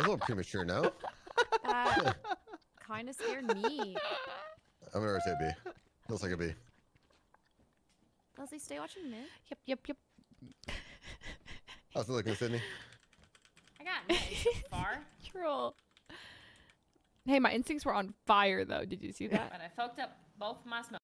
A little premature now. Uh, kind of scared me. I'm gonna say B. Feels like a B. Leslie, stay watching mid. Yep, yep, yep. How's it looking, Sydney? I got mid far, Troll. Hey, my instincts were on fire though. Did you see that? but I fucked up both my smoke.